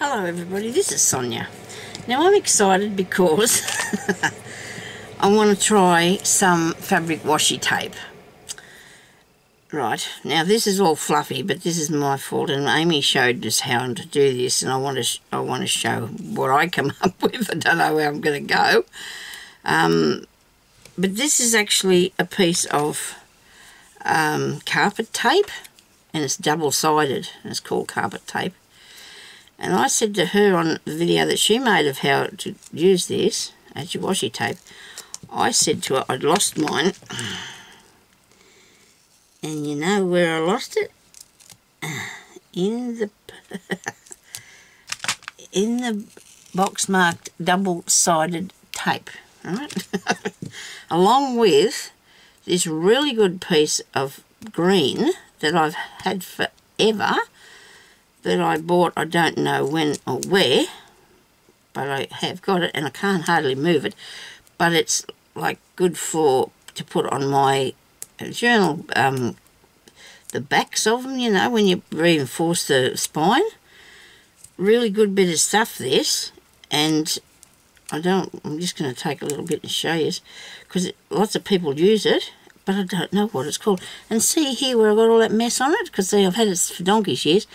Hello everybody, this is Sonya. Now I'm excited because I want to try some fabric washi tape. Right, now this is all fluffy, but this is my fault, and Amy showed us how to do this, and I want to I want to show what I come up with. I don't know where I'm going to go, um, but this is actually a piece of um, carpet tape, and it's double-sided, and it's called carpet tape. And I said to her on the video that she made of how to use this as your washi tape, I said to her I'd lost mine and you know where I lost it? In the in the box marked double-sided tape, right? Along with this really good piece of green that I've had forever that I bought, I don't know when or where, but I have got it and I can't hardly move it. But it's like good for to put on my journal, um, the backs of them, you know, when you reinforce the spine. Really good bit of stuff, this. And I don't, I'm just going to take a little bit and show you, because lots of people use it, but I don't know what it's called. And see here where I've got all that mess on it, because I've had it for donkey's years.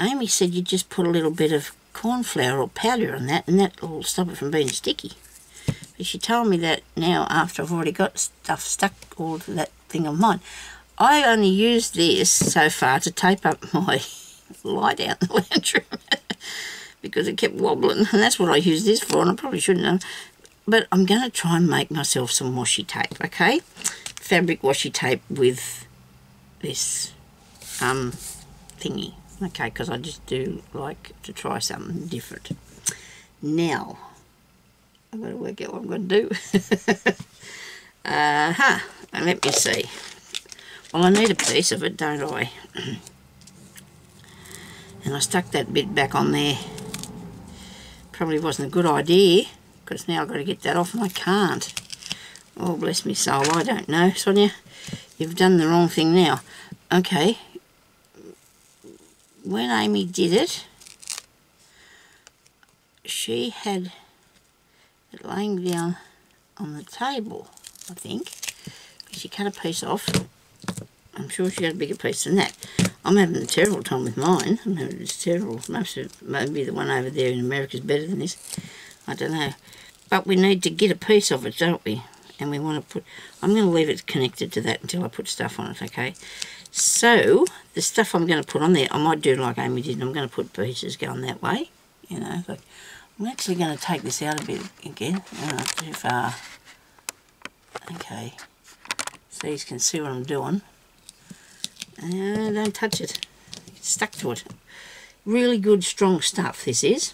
Amy said you just put a little bit of corn flour or powder on that, and that will stop it from being sticky. But she told me that now after I've already got stuff stuck all to that thing of mine. I only used this so far to tape up my light out in the lounge room because it kept wobbling and that's what I used this for and I probably shouldn't have but I'm going to try and make myself some washi tape okay fabric washi tape with this um thingy okay because I just do like to try something different now got to work out what I'm going to do uh-huh and let me see well, I need a piece of it, don't I? and I stuck that bit back on there. Probably wasn't a good idea, because now I've got to get that off and I can't. Oh, bless me soul, I don't know. Sonya, you've done the wrong thing now. Okay. When Amy did it, she had it laying down on the table, I think. She cut a piece off I'm sure she had a bigger piece than that. I'm having a terrible time with mine. I'm having this terrible. Maybe the one over there in America is better than this. I don't know. But we need to get a piece of it, don't we? And we want to put... I'm going to leave it connected to that until I put stuff on it, okay? So, the stuff I'm going to put on there, I might do like Amy did. I'm going to put pieces going that way. You know, like... I'm actually going to take this out a bit again. not too far. Okay. So you can see what I'm doing. Uh, don't touch it. It's stuck to it. Really good, strong stuff this is.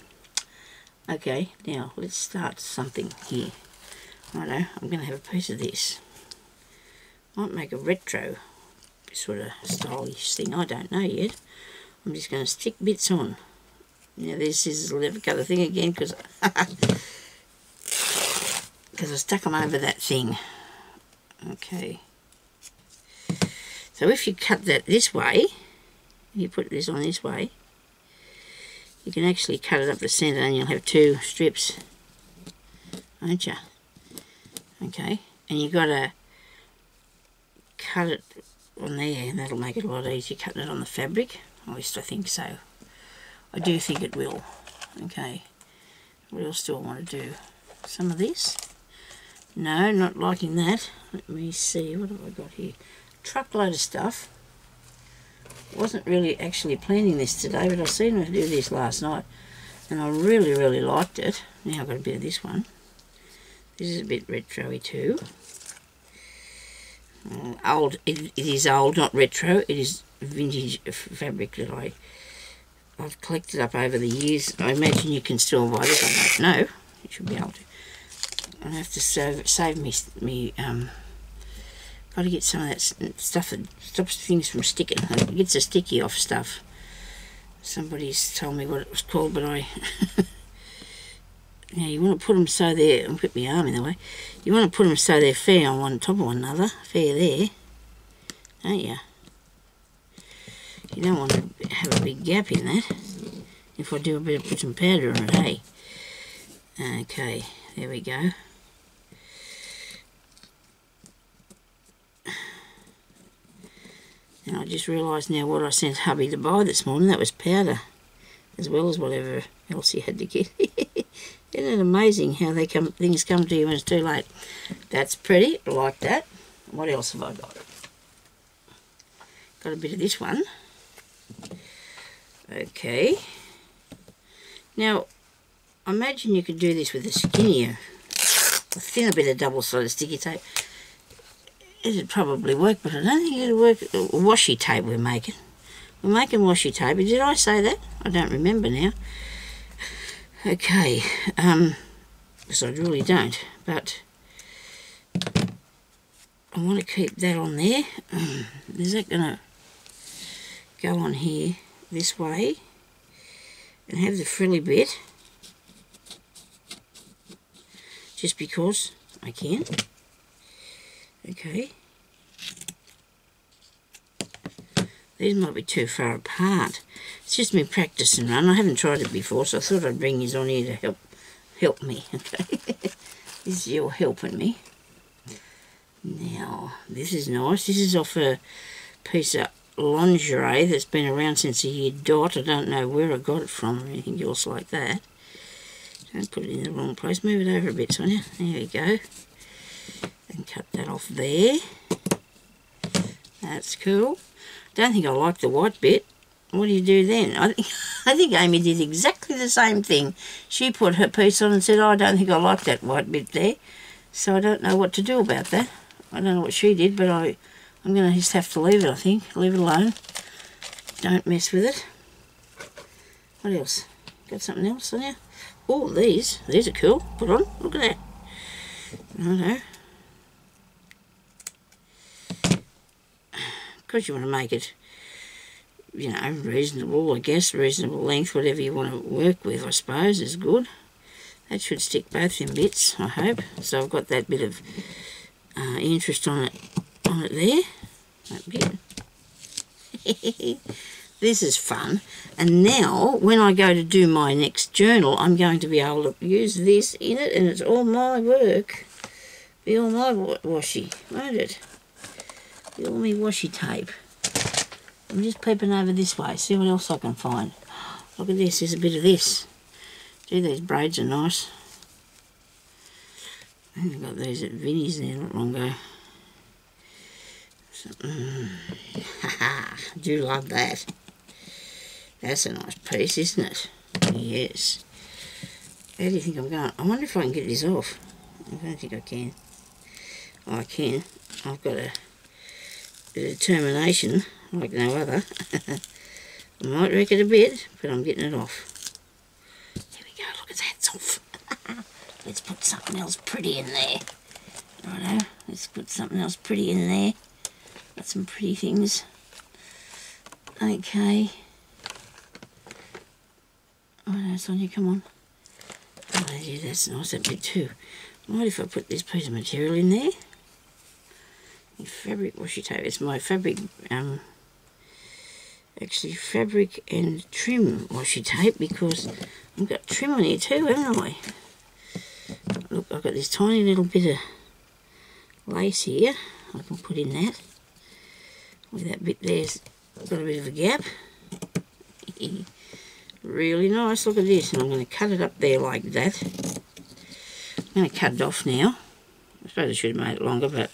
Okay, now let's start something here. I know, I'm going to have a piece of this. Might make a retro sort of stylish thing. I don't know yet. I'm just going to stick bits on. Now this is a cut the thing again because because I stuck them over that thing. Okay. So if you cut that this way, you put this on this way, you can actually cut it up the centre and you'll have two strips, won't you? Okay, and you've got to cut it on there and that'll make it a lot easier cutting it on the fabric. At least I think so. I do think it will. Okay, do I want to do? Some of this? No, not liking that. Let me see, what have I got here? truckload of stuff. Wasn't really actually planning this today, but I seen her do this last night, and I really, really liked it. Now I've got a bit of this one. This is a bit retro-y too. Uh, old, it, it is old, not retro. It is vintage fabric that I I've collected up over the years. I imagine you can still buy this. I don't know. You should be able to. I have to save, save me me um, Got to get some of that stuff that stops things from sticking. It gets a sticky off stuff. Somebody's told me what it was called, but I... now you want to put them so they're... I'll put my arm in the way. You want to put them so they're fair on one top of one another. Fair there. Don't you? You don't want to have a big gap in that. If I do, I better put some powder on it, hey? Okay, there we go. And I just realised now what I sent hubby to buy this morning, that was powder, as well as whatever else he had to get. Isn't it amazing how they come things come to you when it's too late? That's pretty, like that. What else have I got? Got a bit of this one. Okay. Now, I imagine you could do this with a skinnier, a thinner bit of double-sided sticky tape. It'd probably work, but I don't think it'd work. Washi tape we're making. We're making washi tape. Did I say that? I don't remember now. Okay, um, because I really don't, but I want to keep that on there. Um, is that going to go on here this way and have the frilly bit just because I can. Okay. These might be too far apart. It's just me practicing run. I haven't tried it before, so I thought I'd bring you on here to help help me. Okay, this is your helping me. Now, this is nice. This is off a piece of lingerie that's been around since a year dot. I don't know where I got it from or anything else like that. Don't put it in the wrong place. Move it over a bit, Sonya. There we go. And cut that off there. That's cool. Don't think I like the white bit. What do you do then? I think, I think Amy did exactly the same thing. She put her piece on and said, oh, I don't think I like that white bit there. So I don't know what to do about that. I don't know what she did, but I, I'm going to just have to leave it, I think. Leave it alone. Don't mess with it. What else? Got something else on here? Oh, these. These are cool. Put on. Look at that. I don't know. Because you want to make it, you know, reasonable, I guess, reasonable length, whatever you want to work with, I suppose, is good. That should stick both in bits, I hope. So I've got that bit of uh, interest on it, on it there. That bit. this is fun. And now, when I go to do my next journal, I'm going to be able to use this in it, and it's all my work. Be all my washi, won't it? All my washi tape. I'm just peeping over this way, see what else I can find. Look at this, there's a bit of this. Gee, these braids are nice. I think I got these at Vinnie's there not long ago. So, mm, do love that. That's a nice piece, isn't it? Yes. How do you think I'm going? I wonder if I can get this off. I don't think I can. Oh, I can. I've got a determination like no other. I might wreck it a bit, but I'm getting it off. There we go, look it's off. Let's put something else pretty in there. Righto, let's put something else pretty in there. Got some pretty things. Okay. Oh no, Sonya, come on. Oh yeah, that's nice, that bit too. What if I put this piece of material in there? Fabric washi tape. It's my fabric, um, actually fabric and trim washi tape because I've got trim on here too, haven't I? Look, I've got this tiny little bit of lace here. I can put in that. Where that bit there's got a bit of a gap. really nice. Look at this. And I'm going to cut it up there like that. I'm going to cut it off now. I suppose I should have made it longer, but...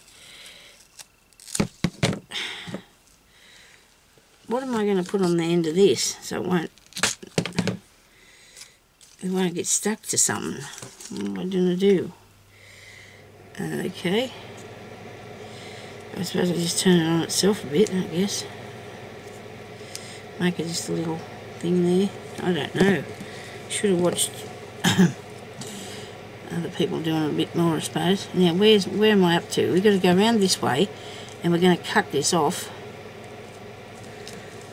What am I going to put on the end of this so it won't... It won't get stuck to something. What am I going to do? Okay. I suppose I'll just turn it on itself a bit, I guess. Make it just a little thing there. I don't know. Should have watched other people doing a bit more, I suppose. Now, where's where am I up to? We've got to go around this way, and we're going to cut this off.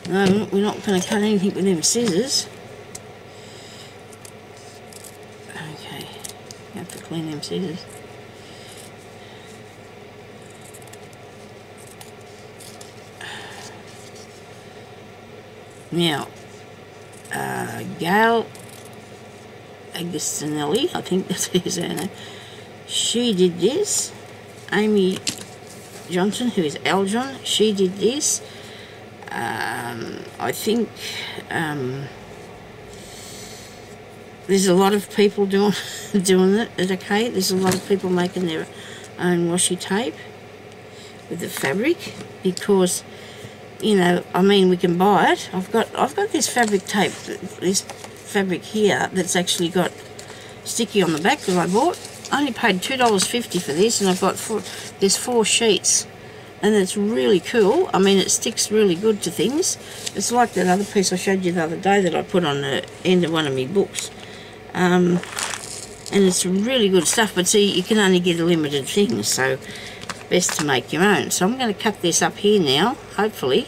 No, we're not going to cut anything with them scissors. Okay, have to clean them scissors. Now, uh, Gail Agostinelli, I think that's her name. She did this. Amy Johnson, who is Aljon, she did this. Um, I think um, there's a lot of people doing doing it at okay. There's a lot of people making their own washi tape with the fabric because you know I mean we can buy it. I've got I've got this fabric tape this fabric here that's actually got sticky on the back that I bought. I only paid two dollars fifty for this and I've got four there's four sheets and it's really cool. I mean, it sticks really good to things. It's like that other piece I showed you the other day that I put on the end of one of my books. Um, and it's really good stuff, but see, you can only get a limited thing, so best to make your own. So I'm going to cut this up here now, hopefully.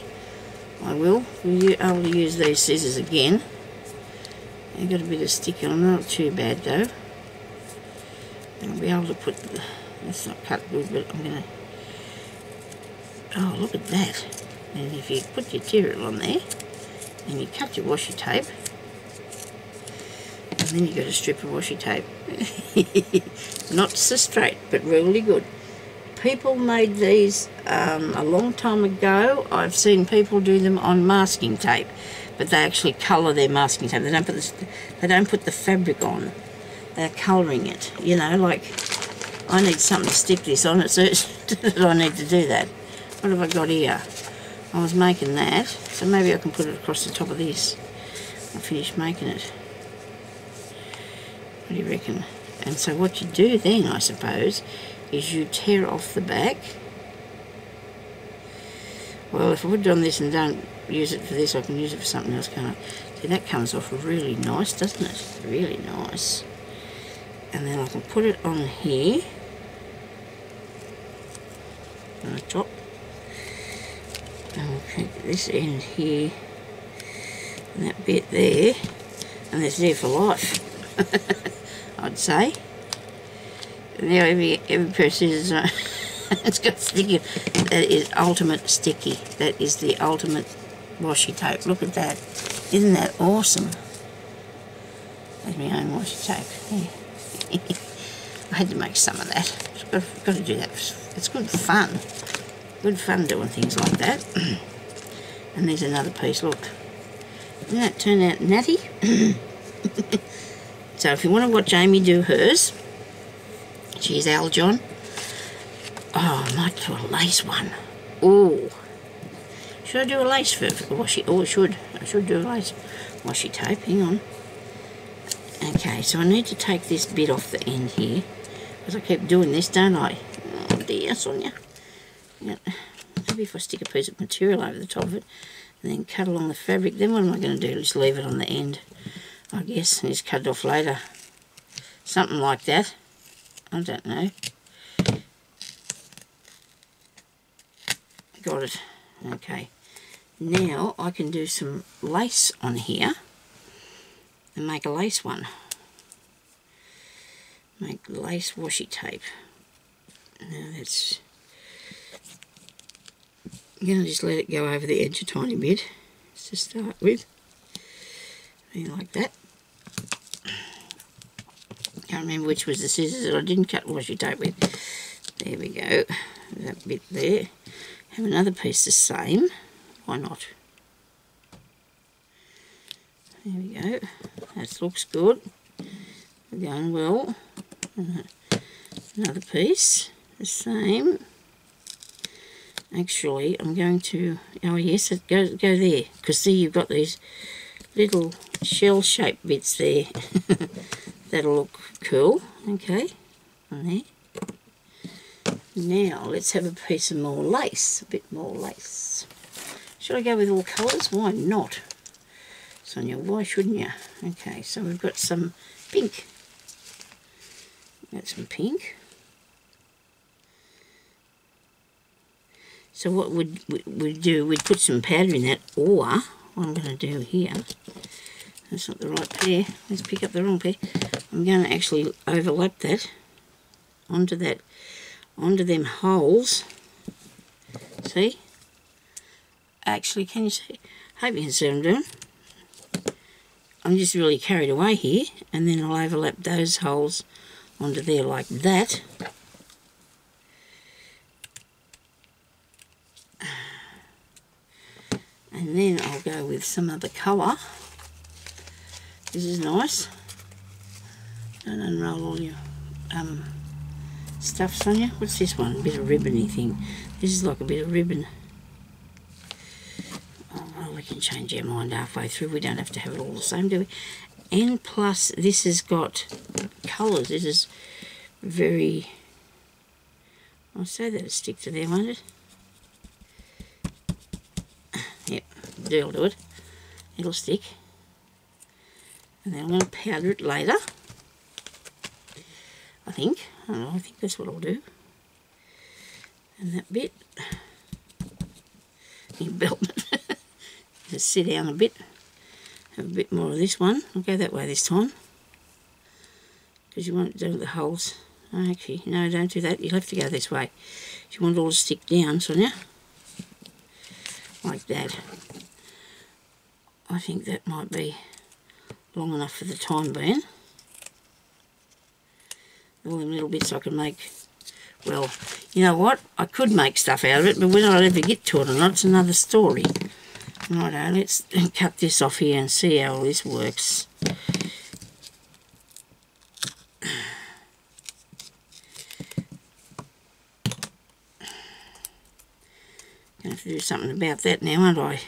I will. To use these scissors again. I've got a bit of sticky on, not too bad though. I'll be able to put, the, that's not cut good, but I'm going to Oh, look at that. And if you put your material on there, and you cut your washi tape, and then you got a strip of washi tape. Not so straight, but really good. People made these um, a long time ago. I've seen people do them on masking tape, but they actually colour their masking tape. They don't put the, they don't put the fabric on. They're colouring it. You know, like I need something to stick this on it, so I need to do that. What have I got here? I was making that, so maybe I can put it across the top of this. I finished making it. What do you reckon? And so what you do then, I suppose, is you tear off the back. Well, if I it on this and don't use it for this, I can use it for something else, can't I? See, that comes off really nice, doesn't it? Really nice. And then I can put it on here. On the top I'll take this end here. And that bit there. And it's there for life I'd say. Now every every pair of scissors it's got sticky. That is ultimate sticky. That is the ultimate washi tape. Look at that. Isn't that awesome? There's my own washi tape. Yeah. I had to make some of that. Got, got to do that. It's good fun Good fun doing things like that. and there's another piece, look. Doesn't that turn out natty? so if you want to watch Amy do hers, she's Aljon. Oh, I might do a lace one. Oh. Should I do a lace for, for washi? Oh, I should. I should do a lace washi tape. Hang on. Okay, so I need to take this bit off the end here. Because I keep doing this, don't I? Oh dear, Sonya. Maybe if I stick a piece of material over the top of it and then cut along the fabric, then what am I going to do? Just leave it on the end, I guess, and just cut it off later. Something like that. I don't know. Got it. Okay. Now I can do some lace on here and make a lace one. Make lace washi tape. Now that's I'm going to just let it go over the edge a tiny bit to start with. like that. Can't remember which was the scissors that I didn't cut washi tape with. There we go. That bit there. Have another piece the same. Why not? There we go. That looks good. Going well. Another piece. The same actually I'm going to oh yes it go, go there. Because see you've got these little shell shaped bits there. That'll look cool. Okay on there. Now let's have a piece of more lace a bit more lace. Should I go with all colours? Why not? Sonya why shouldn't you okay so we've got some pink. Got some pink So what we'd, we do, we'd put some powder in that, or what I'm going to do here, that's not the right pair, let's pick up the wrong pair, I'm going to actually overlap that onto that, onto them holes, see? Actually, can you see? Hope you can see what I'm doing. I'm just really carried away here and then I'll overlap those holes onto there like that and then I'll go with some other colour. This is nice. Don't unroll all your um, stuff Sonya what's this one? A bit of ribbony thing. This is like a bit of ribbon. Oh, well we can change our mind halfway through. We don't have to have it all the same do we? And plus this has got colours. This is very I'll say that it stick to there won't it That'll do it. It'll stick. And then I'm going to powder it later. I think. I know, I think that's what I'll do. And that bit, you belt it. Just sit down a bit. Have a bit more of this one. I'll go that way this time. Because you want to do the holes. Actually, no, don't do that. You'll have to go this way. You want it all to stick down, Sonya like that. I think that might be long enough for the time being. All them little bits I can make, well, you know what, I could make stuff out of it, but whether I'd ever get to it or not, it's another story. Righto, let's cut this off here and see how all this works. Gonna have to do something about that now, aren't I?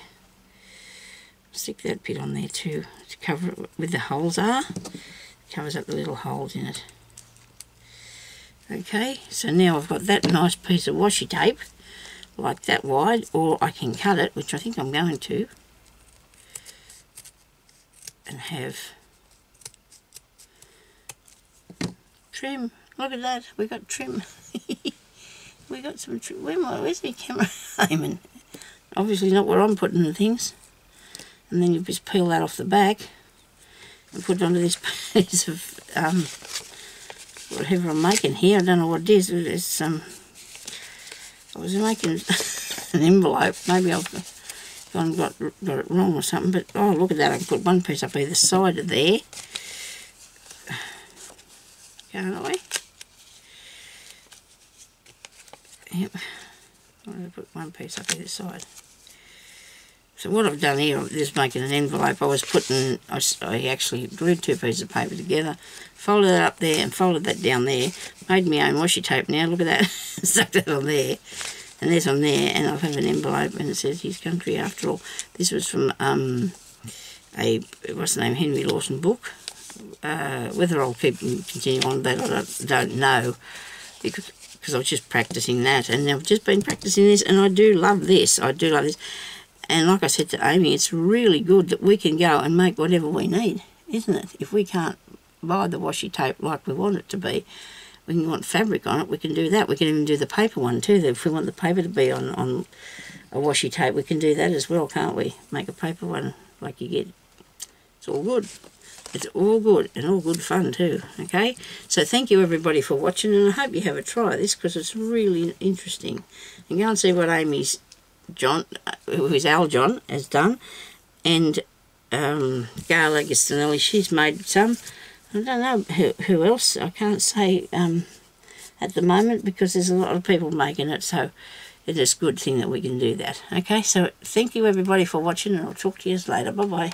Stick that bit on there too to cover it with the holes are. Covers up the little holes in it. Okay, so now I've got that nice piece of washi tape, like that wide, or I can cut it, which I think I'm going to, and have trim. Look at that, we got trim. we got some, trim. where my, where's my camera aiming? Obviously not where I'm putting the things. And then you just peel that off the back and put it onto this piece of um, whatever I'm making here. I don't know what it is. It's um, I was making an envelope. Maybe I've gone got got it wrong or something. But oh, look at that! I can put one piece up either side of there. Can't I? Yep. I'm going to put one piece up either side. So what I've done here is making an envelope. I was putting, I, actually glued two pieces of paper together, folded it up there and folded that down there, made my own washi tape now, look at that, stuck that on there, and there's on there, and I have an envelope and it says his country after all. This was from um, a, what's the name, Henry Lawson book. Uh, whether I'll keep continue on that I don't, don't know, because because I was just practicing that and I've just been practicing this and I do love this I do love this and like I said to Amy it's really good that we can go and make whatever we need isn't it? If we can't buy the washi tape like we want it to be we can want fabric on it we can do that. We can even do the paper one too if we want the paper to be on, on a washi tape we can do that as well can't we? Make a paper one like you get. It's all good. It's all good and all good fun too, okay? So thank you everybody for watching and I hope you have a try of this because it's really interesting. And go and see what Amy's John, who is Al John, has done. And um, Gail Agostinelli, she's made some. I don't know who, who else. I can't say um, at the moment because there's a lot of people making it. So it is a good thing that we can do that. Okay, so thank you everybody for watching and I'll talk to you later. Bye-bye.